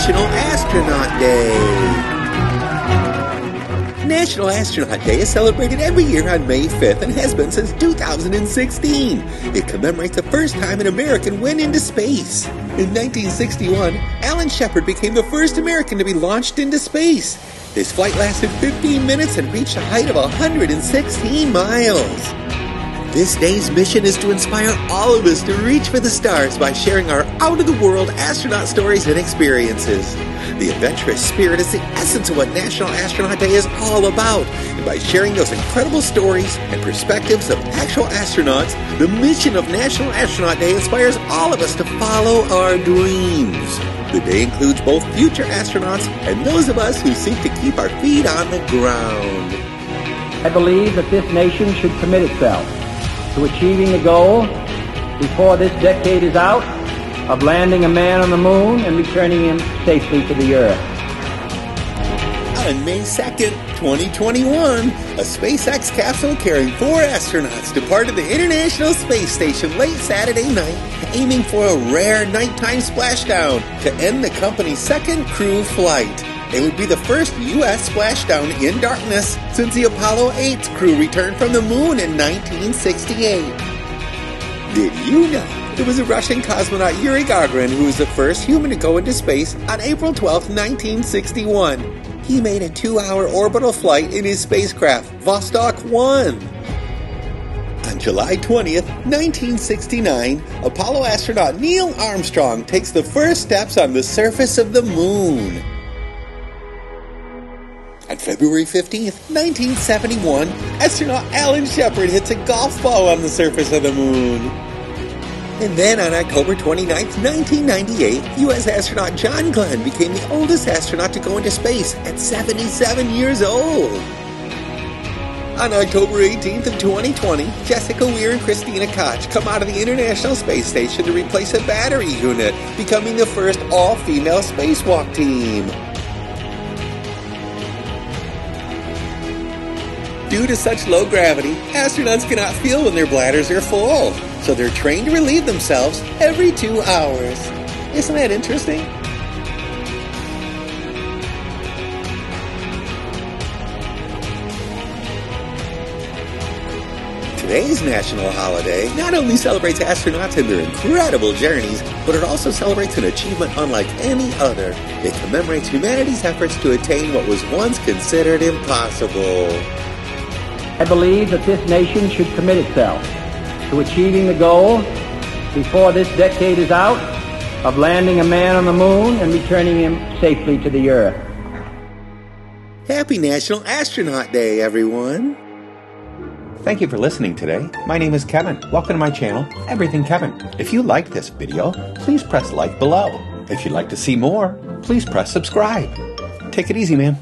National Astronaut Day. National Astronaut Day is celebrated every year on May 5th and has been since 2016. It commemorates the first time an American went into space. In 1961, Alan Shepard became the first American to be launched into space. His flight lasted 15 minutes and reached a height of 116 miles. This day's mission is to inspire all of us to reach for the stars by sharing our out of the world astronaut stories and experiences. The adventurous spirit is the essence of what National Astronaut Day is all about. And by sharing those incredible stories and perspectives of actual astronauts, the mission of National Astronaut Day inspires all of us to follow our dreams. The day includes both future astronauts and those of us who seek to keep our feet on the ground. I believe that this nation should commit itself to achieving the goal before this decade is out of landing a man on the moon and returning him safely to the Earth. On May 2nd, 2021, a SpaceX capsule carrying four astronauts departed the International Space Station late Saturday night, aiming for a rare nighttime splashdown to end the company's second crew flight. It would be the first U.S. splashdown in darkness since the Apollo 8's crew returned from the moon in 1968. Did you know it was a Russian cosmonaut Yuri Gagarin who was the first human to go into space on April 12, 1961. He made a two-hour orbital flight in his spacecraft, Vostok 1. On July 20th, 1969, Apollo astronaut Neil Armstrong takes the first steps on the surface of the moon. On February 15th, 1971, astronaut Alan Shepard hits a golf ball on the surface of the moon. And then on October 29, 1998, U.S. astronaut John Glenn became the oldest astronaut to go into space at 77 years old. On October 18th of 2020, Jessica Meir and Christina Koch come out of the International Space Station to replace a battery unit, becoming the first all-female spacewalk team. Due to such low gravity, astronauts cannot feel when their bladders are full so they're trained to relieve themselves every two hours. Isn't that interesting? Today's national holiday not only celebrates astronauts and their incredible journeys, but it also celebrates an achievement unlike any other. It commemorates humanity's efforts to attain what was once considered impossible. I believe that this nation should commit itself to achieving the goal before this decade is out of landing a man on the moon and returning him safely to the earth. Happy National Astronaut Day, everyone. Thank you for listening today. My name is Kevin. Welcome to my channel, Everything Kevin. If you liked this video, please press like below. If you'd like to see more, please press subscribe. Take it easy, man.